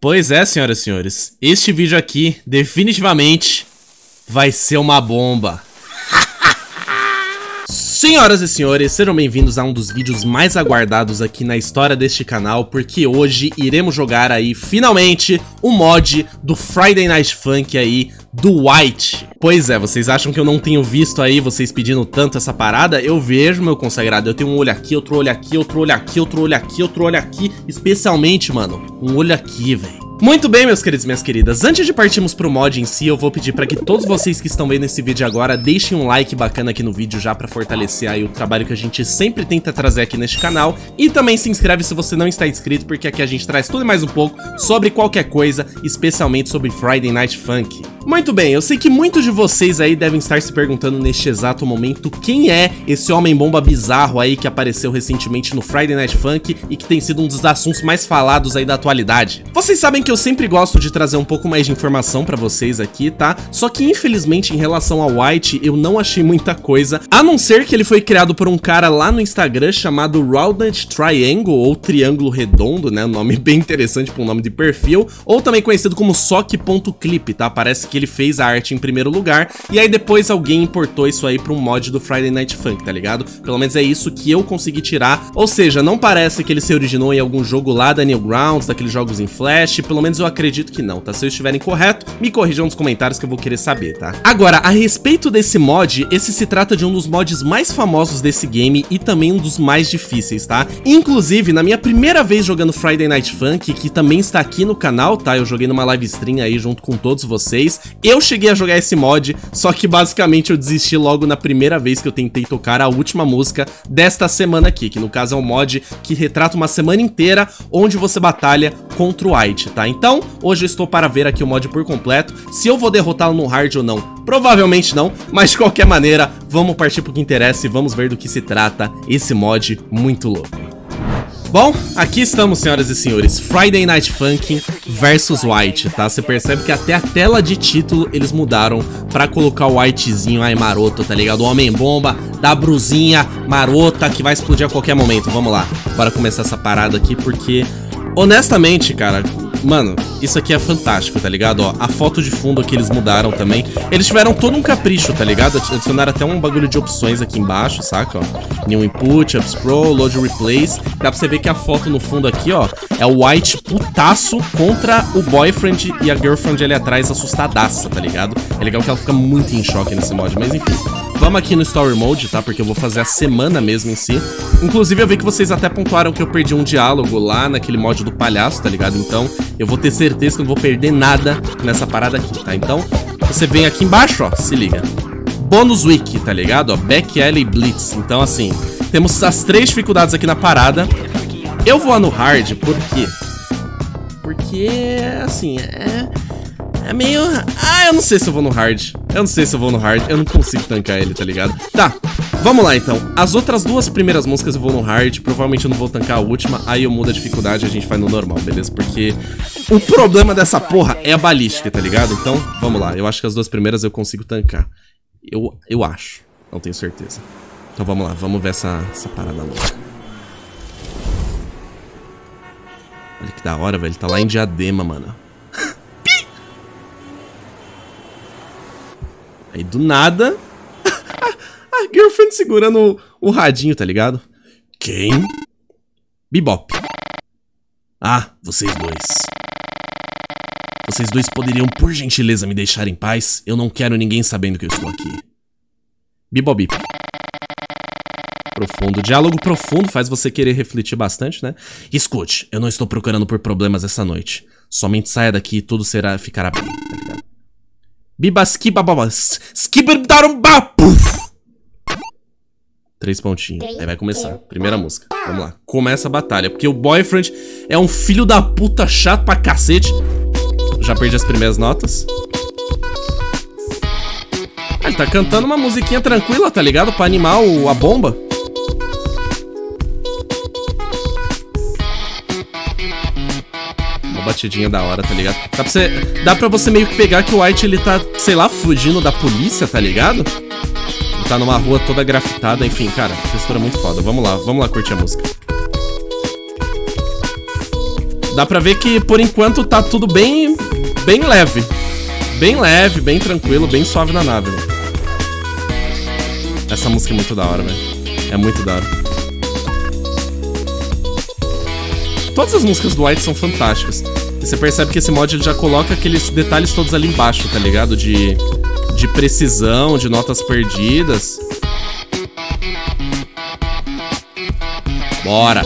Pois é, senhoras e senhores. Este vídeo aqui, definitivamente, vai ser uma bomba. Senhoras e senhores, sejam bem-vindos a um dos vídeos mais aguardados aqui na história deste canal, porque hoje iremos jogar aí, finalmente, o mod do Friday Night Funk aí, do White. Pois é, vocês acham que eu não tenho visto aí vocês pedindo tanto essa parada? Eu vejo, meu consagrado, eu tenho um olho aqui, outro olho aqui, outro olho aqui, outro olho aqui, outro olho aqui, especialmente, mano, um olho aqui, velho. Muito bem, meus queridos e minhas queridas, antes de partirmos pro mod em si, eu vou pedir para que todos vocês que estão vendo esse vídeo agora deixem um like bacana aqui no vídeo já para fortalecer aí o trabalho que a gente sempre tenta trazer aqui neste canal e também se inscreve se você não está inscrito porque aqui a gente traz tudo e mais um pouco sobre qualquer coisa, especialmente sobre Friday Night Funk. Muito bem, eu sei que muitos de vocês aí devem estar se perguntando neste exato momento quem é esse homem-bomba bizarro aí que apareceu recentemente no Friday Night Funk e que tem sido um dos assuntos mais falados aí da atualidade. Vocês sabem que eu sempre gosto de trazer um pouco mais de informação pra vocês aqui, tá? Só que infelizmente em relação ao White eu não achei muita coisa, a não ser que ele foi criado por um cara lá no Instagram chamado Rounded Triangle, ou Triângulo Redondo, né? Um nome bem interessante para um nome de perfil, ou também conhecido como Sock.clip, tá? Parece que ele fez a arte em primeiro lugar, e aí depois alguém importou isso aí pra um mod do Friday Night Funk, tá ligado? Pelo menos é isso que eu consegui tirar, ou seja, não parece que ele se originou em algum jogo lá da Newgrounds, daqueles jogos em Flash, pelo menos eu acredito que não, tá? Se eu estiver incorreto, me corrijam nos comentários que eu vou querer saber, tá? Agora, a respeito desse mod, esse se trata de um dos mods mais famosos desse game e também um dos mais difíceis, tá? Inclusive, na minha primeira vez jogando Friday Night Funk, que também está aqui no canal, tá? Eu joguei numa live stream aí junto com todos vocês, eu cheguei a jogar esse mod, só que basicamente eu desisti logo na primeira vez que eu tentei tocar a última música desta semana aqui, que no caso é um mod que retrata uma semana inteira onde você batalha contra o White, tá? Então, hoje eu estou para ver aqui o mod por completo, se eu vou derrotá-lo no hard ou não, provavelmente não, mas de qualquer maneira, vamos partir pro que interessa e vamos ver do que se trata esse mod muito louco. Bom, aqui estamos, senhoras e senhores, Friday Night Funk versus White, tá? Você percebe que até a tela de título eles mudaram pra colocar o Whitezinho aí maroto, tá ligado? O Homem-Bomba da brusinha marota que vai explodir a qualquer momento. Vamos lá, bora começar essa parada aqui porque, honestamente, cara, Mano, isso aqui é fantástico, tá ligado? Ó, a foto de fundo que eles mudaram também. Eles tiveram todo um capricho, tá ligado? Adicionaram até um bagulho de opções aqui embaixo, saca? Ó. New Input, Up Scroll, Load Replace. Dá pra você ver que a foto no fundo aqui, ó, é o White putaço contra o boyfriend e a girlfriend ali atrás assustadaça, tá ligado? É legal que ela fica muito em choque nesse mod, mas enfim. Vamos aqui no Story Mode, tá? Porque eu vou fazer a semana mesmo em si. Inclusive, eu vi que vocês até pontuaram que eu perdi um diálogo lá naquele mod do palhaço, tá ligado? Então, eu vou ter certeza que eu não vou perder nada nessa parada aqui, tá? Então, você vem aqui embaixo, ó, se liga. Bônus Wiki, tá ligado? Ó, Back Alley Blitz. Então, assim, temos as três dificuldades aqui na parada. Eu vou no hard, por quê? Porque, assim, é... É meio... Ah, eu não sei se eu vou no hard. Eu não sei se eu vou no hard. Eu não consigo tancar ele, tá ligado? Tá, vamos lá então. As outras duas primeiras músicas eu vou no hard. Provavelmente eu não vou tancar a última. Aí eu mudo a dificuldade e a gente vai no normal, beleza? Porque o problema dessa porra é a balística, tá ligado? Então, vamos lá. Eu acho que as duas primeiras eu consigo tancar. Eu, eu acho. Não tenho certeza. Então vamos lá. Vamos ver essa, essa parada louca. Olha que da hora, velho. Tá lá em diadema, mano. Aí do nada, a girlfriend segurando o, radinho, tá ligado? Quem? Bebop. Ah, vocês dois. Vocês dois poderiam, por gentileza, me deixar em paz? Eu não quero ninguém sabendo que eu estou aqui. Bebop. Profundo. Diálogo profundo faz você querer refletir bastante, né? Escute, eu não estou procurando por problemas essa noite. Somente saia daqui e tudo será, ficará bem, tá ligado? Bibaskibababas. Skibabdarumba. Três pontinhos. Aí vai começar. Primeira música. Vamos lá. Começa a batalha. Porque o boyfriend é um filho da puta chato pra cacete. Já perdi as primeiras notas. Ah, ele tá cantando uma musiquinha tranquila, tá ligado? Pra animar o, a bomba. Batidinha da hora, tá ligado? Dá pra, você, dá pra você meio que pegar que o White, ele tá, sei lá, fugindo da polícia, tá ligado? Ele tá numa rua toda grafitada, enfim, cara, textura muito foda. Vamos lá, vamos lá curtir a música. Dá pra ver que, por enquanto, tá tudo bem, bem leve. Bem leve, bem tranquilo, bem suave na nave, né? Essa música é muito da hora, velho. É muito da hora. Todas as músicas do White são fantásticas. E você percebe que esse mod ele já coloca aqueles detalhes todos ali embaixo, tá ligado? De, de precisão, de notas perdidas. Bora!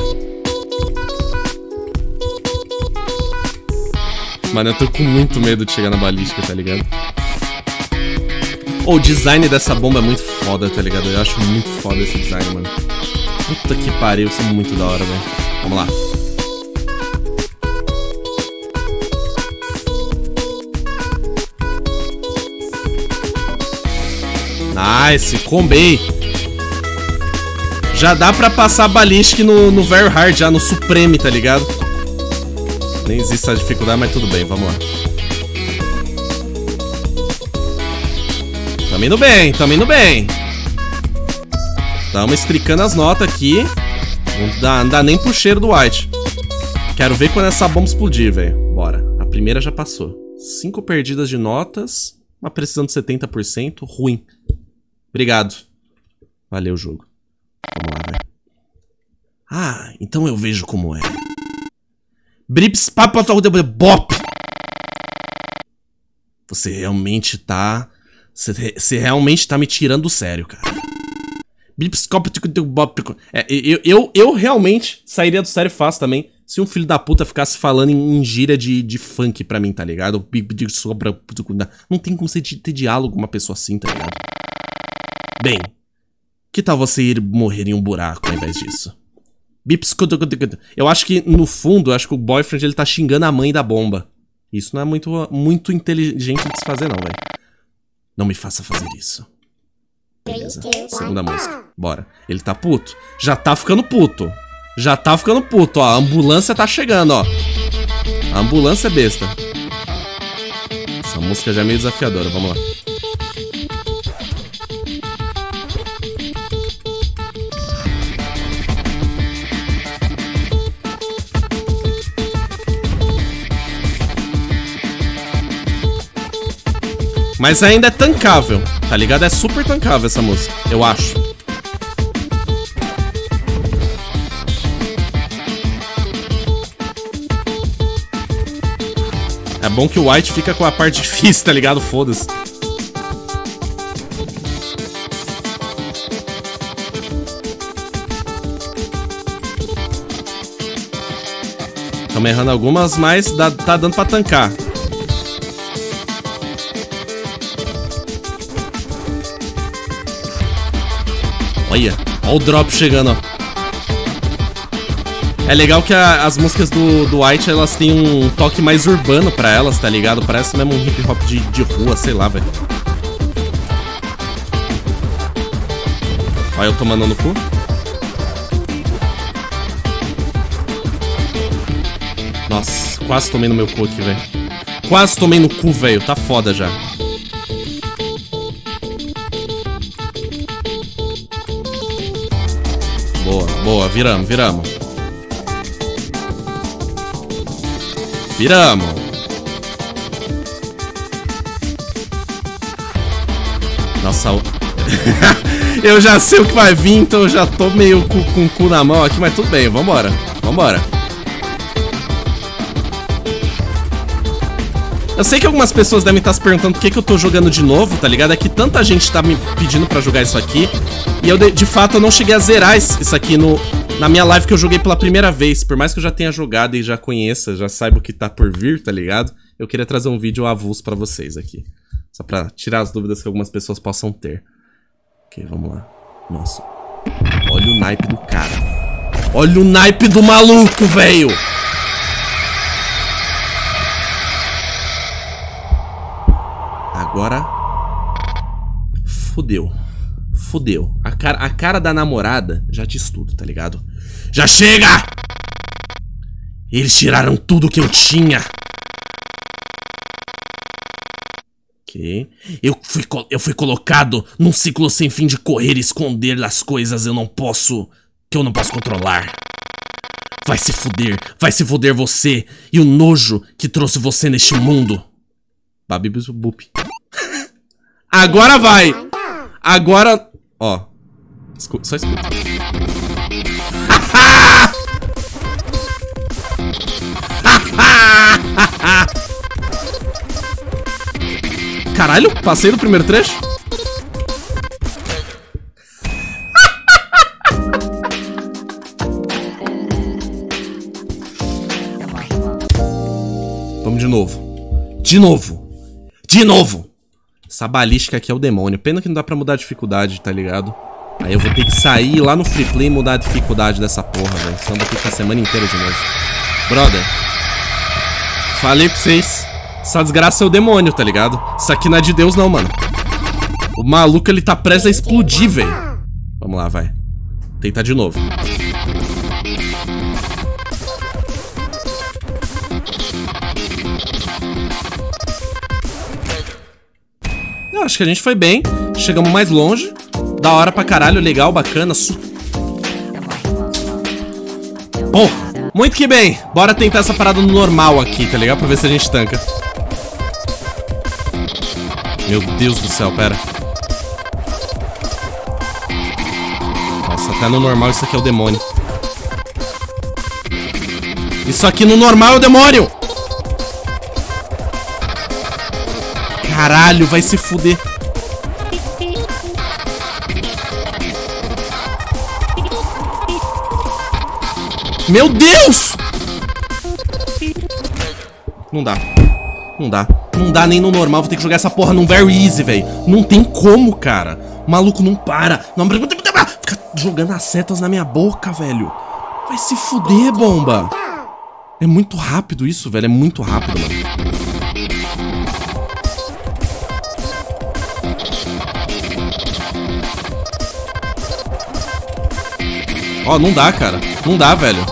Mano, eu tô com muito medo de chegar na balística, tá ligado? Oh, o design dessa bomba é muito foda, tá ligado? Eu acho muito foda esse design, mano. Puta que pariu, isso é muito da hora, velho. Vamos lá. Nice, combei. Já dá pra passar Ballistic no, no Very Hard, já no Supreme, tá ligado? Nem existe essa dificuldade, mas tudo bem, vamos lá. Tamo indo bem, tamo indo bem. Tamo estricando as notas aqui. Não dá, não dá nem pro cheiro do White. Quero ver quando essa bomba explodir, velho. Bora. A primeira já passou. Cinco perdidas de notas. Uma precisão de 70%. Ruim. Obrigado. Valeu, jogo. Vamos lá, velho. Ah, então eu vejo como é. Brips Bop. Você realmente tá... Você realmente tá me tirando do sério, cara. É, eu, eu, eu realmente sairia do sério fácil também se um filho da puta ficasse falando em, em gíria de, de funk pra mim, tá ligado? Não tem como você ter diálogo com uma pessoa assim, tá ligado? Bem, que tal você ir morrer em um buraco ao invés disso? Bips. Eu acho que, no fundo, acho que o boyfriend ele tá xingando a mãe da bomba. Isso não é muito, muito inteligente de se fazer, não, velho. Não me faça fazer isso. Beleza. Segunda música. Bora. Ele tá puto. Já tá ficando puto. Já tá ficando puto, ó. A ambulância tá chegando, ó. A ambulância é besta. Essa música já é meio desafiadora. Vamos lá. Mas ainda é tancável, tá ligado? É super tancável essa música, eu acho. É bom que o White fica com a parte difícil, tá ligado? Foda-se. Estamos errando algumas, mas dá, tá dando pra tancar. Olha, olha o drop chegando, ó. É legal que a, as músicas do, do White, elas têm um toque mais urbano pra elas, tá ligado? Parece mesmo um hip hop de, de rua, sei lá, velho. Olha eu tomando no cu. Nossa, quase tomei no meu cu aqui, velho. Quase tomei no cu, velho. Tá foda já. Boa, viramos, viramos. Viramos. Nossa, eu já sei o que vai vir, então eu já tô meio com, com o cu na mão aqui, mas tudo bem, vambora, vambora. Eu sei que algumas pessoas devem estar se perguntando por que, que eu tô jogando de novo, tá ligado? É que tanta gente tá me pedindo pra jogar isso aqui. E eu, de, de fato, eu não cheguei a zerar isso aqui no, na minha live que eu joguei pela primeira vez. Por mais que eu já tenha jogado e já conheça, já saiba o que tá por vir, tá ligado? Eu queria trazer um vídeo avulso pra vocês aqui. Só pra tirar as dúvidas que algumas pessoas possam ter. Ok, vamos lá. Nossa. Olha o naipe do cara. Olha o naipe do maluco, velho! Agora... Fudeu fudeu. A cara, a cara da namorada já diz tudo, tá ligado? Já chega! Eles tiraram tudo que eu tinha. Ok. Eu fui, eu fui colocado num ciclo sem fim de correr e esconder as coisas eu não posso... Que eu não posso controlar. Vai se fuder, vai se fuder você e o nojo que trouxe você neste mundo. Babi. Agora vai! Agora... Ó. Escu só escuta. Caralho, passei do primeiro trecho? Vamos de novo. De novo. De novo. Essa balística aqui é o demônio. Pena que não dá pra mudar a dificuldade, tá ligado? Aí eu vou ter que sair lá no free play e mudar a dificuldade dessa porra, velho. Senão vou ficar a semana inteira de novo. Brother. Falei pra vocês. Essa desgraça é o demônio, tá ligado? Isso aqui não é de Deus não, mano. O maluco, ele tá prestes a explodir, velho. Vamos lá, vai. Tentar de novo. Acho que a gente foi bem. Chegamos mais longe. Da hora pra caralho, legal, bacana. Su... Bom, muito que bem. Bora tentar essa parada no normal aqui, tá ligado? Pra ver se a gente tanca. Meu Deus do céu, pera. Nossa, até no normal isso aqui é o demônio. Isso aqui no normal é o demônio! Caralho, vai se fuder. Meu Deus! Não dá. Não dá. Não dá nem no normal. Vou ter que jogar essa porra num very easy, velho. Não tem como, cara. O maluco não para. Não... Fica jogando as setas na minha boca, velho. Vai se fuder, bomba. É muito rápido isso, velho. É muito rápido, mano. Ó, oh, não dá, cara. Não dá, velho.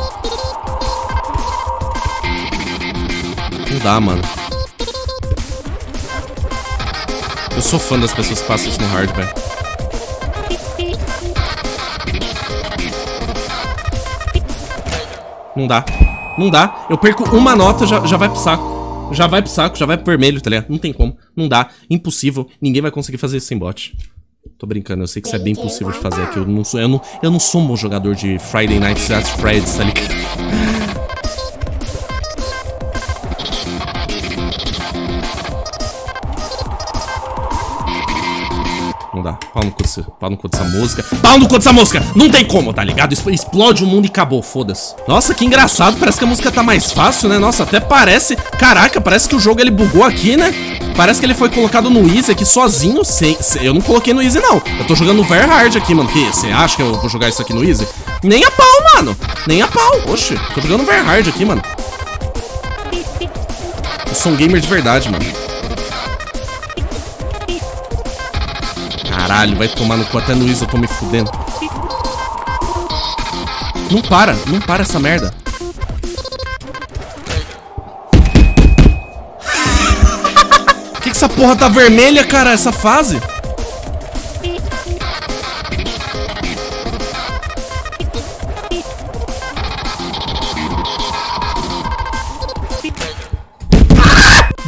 Não dá, mano. Eu sou fã das pessoas que passam isso no hard, velho. Não dá. Não dá. Eu perco uma nota, já, já vai pro saco. Já vai pro saco, já vai pro vermelho, tá ligado? Não tem como. Não dá. Impossível. Ninguém vai conseguir fazer isso sem bot. Tô brincando, eu sei que isso é bem possível de fazer aqui. Eu não sou, eu não, eu não sou um bom jogador de Friday Night at Freddy's, tá ligado? Pau no cu, dessa música. Pau no cu dessa música! Não tem como, tá ligado? Explode o mundo e acabou, foda-se. Nossa, que engraçado. Parece que a música tá mais fácil, né? Nossa, até parece... Caraca, parece que o jogo ele bugou aqui, né? Parece que ele foi colocado no Easy aqui sozinho, sem, sem, Eu não coloquei no Easy, não. Eu tô jogando Very Hard aqui, mano. Que, você acha que eu vou jogar isso aqui no Easy? Nem a pau, mano. Nem a pau. Oxe, tô jogando Very Hard aqui, mano. Eu sou um gamer de verdade, mano. Caralho, vai tomar no cu até no Easy, eu tô me fudendo. Não para, não para essa merda. essa porra tá vermelha, cara, essa fase?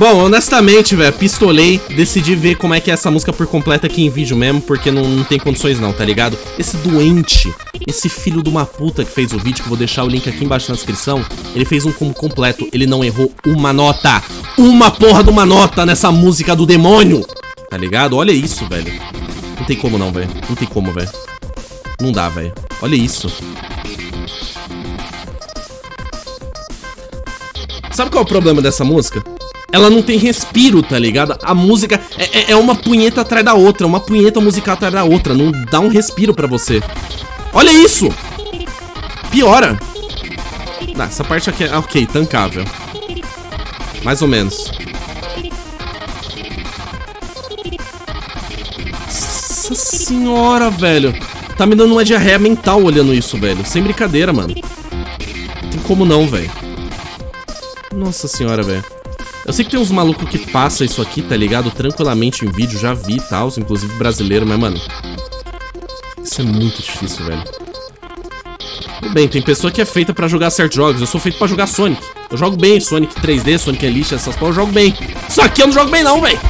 Bom, honestamente, velho, pistolei, decidi ver como é que é essa música por completo aqui em vídeo mesmo, porque não, não tem condições não, tá ligado? Esse doente, esse filho de uma puta que fez o vídeo, que eu vou deixar o link aqui embaixo na descrição, ele fez um combo completo, ele não errou uma nota, uma porra de uma nota nessa música do demônio, tá ligado? Olha isso, velho. Não tem como não, velho, não tem como, velho. Não dá, velho. Olha isso. Sabe qual é o problema dessa música? Ela não tem respiro, tá ligado? A música é, é, é uma punheta atrás da outra, uma punheta musical atrás da outra, não dá um respiro pra você. Olha isso! Piora. Ah, essa parte aqui é ok, tancável. Mais ou menos. Nossa senhora, velho. Tá me dando uma diarreia mental olhando isso, velho. Sem brincadeira, mano. Não tem como não, velho. Nossa senhora, velho. Eu sei que tem uns malucos que passam isso aqui, tá ligado? Tranquilamente em vídeo, já vi e tal, inclusive brasileiro, mas, mano... Isso é muito difícil, velho. Tudo bem, tem pessoa que é feita pra jogar certos jogos. Eu sou feito pra jogar Sonic. Eu jogo bem Sonic 3D, Sonic Elite, essas porra, eu jogo bem. Só que eu não jogo bem não, velho.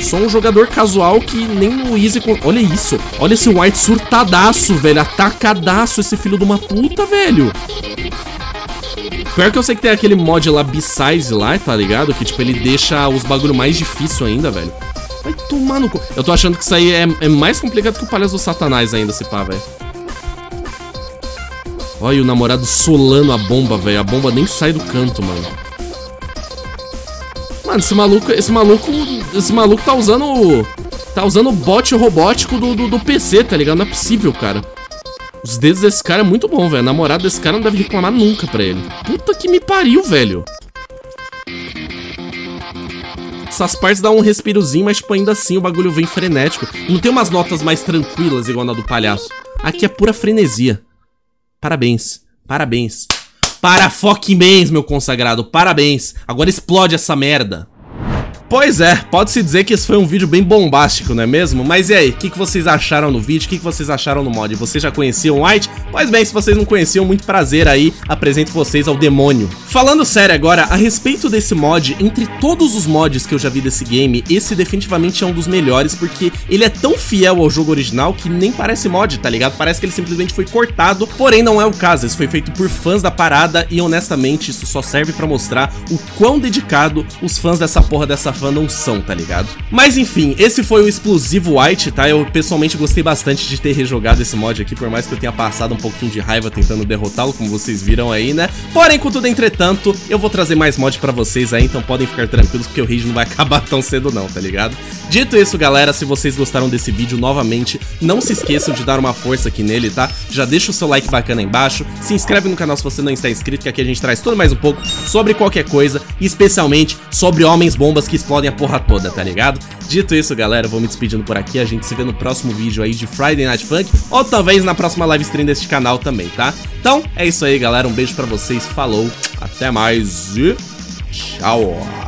Sou um jogador casual que nem no Easy... Olha isso. Olha esse White surtadaço, velho. Atacadaço esse filho de uma puta, velho. Pior que eu sei que tem aquele mod lá, B-Size lá, tá ligado? Que, tipo, ele deixa os bagulho mais difícil ainda, velho. Vai tomar no cu. Eu tô achando que isso aí é, é mais complicado que o Palhaço do Satanás ainda, se pá, velho. Olha o namorado solando a bomba, velho. A bomba nem sai do canto, mano. Mano, esse maluco, esse maluco, esse maluco tá usando, tá usando o bot robótico do, do, do PC, tá ligado? Não é possível, cara. Os dedos desse cara é muito bom, velho. A namorada desse cara não deve reclamar nunca pra ele. Puta que me pariu, velho. Essas partes dão um respirozinho, mas tipo, ainda assim o bagulho vem frenético. Não tem umas notas mais tranquilas igual na do palhaço. Aqui é pura frenesia. Parabéns. Parabéns. Para fucking bens, meu consagrado. Parabéns. Agora explode essa merda. Pois é, pode-se dizer que esse foi um vídeo bem bombástico, não é mesmo? Mas e aí, o que, que vocês acharam no vídeo? O que, que vocês acharam no mod? Vocês já conheciam White? Pois bem, se vocês não conheciam, muito prazer aí, apresento vocês ao demônio. Falando sério agora, a respeito desse mod, entre todos os mods que eu já vi desse game, esse definitivamente é um dos melhores, porque ele é tão fiel ao jogo original que nem parece mod, tá ligado? Parece que ele simplesmente foi cortado, porém não é o caso, isso foi feito por fãs da parada e honestamente isso só serve pra mostrar o quão dedicado os fãs dessa porra dessa fã não são, tá ligado? Mas enfim, esse foi o explosivo White, tá? Eu pessoalmente gostei bastante de ter rejogado esse mod aqui, por mais que eu tenha passado um pouquinho de raiva tentando derrotá-lo, como vocês viram aí, né? Porém, contudo, entretanto, eu vou trazer mais mod pra vocês aí, então podem ficar tranquilos, porque o rage não vai acabar tão cedo não, tá ligado? Dito isso, galera, se vocês gostaram desse vídeo, novamente, não se esqueçam de dar uma força aqui nele, tá? Já deixa o seu like bacana aí embaixo, se inscreve no canal se você não está inscrito, que aqui a gente traz tudo mais um pouco sobre qualquer coisa, especialmente sobre homens bombas que explodem a porra toda, tá ligado? Dito isso, galera, eu vou me despedindo por aqui. A gente se vê no próximo vídeo aí de Friday Night Funk, ou talvez na próxima live stream deste canal também, tá? Então, é isso aí, galera. Um beijo pra vocês, falou, até mais e tchau!